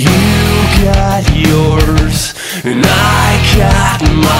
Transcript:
You got yours, and I got mine.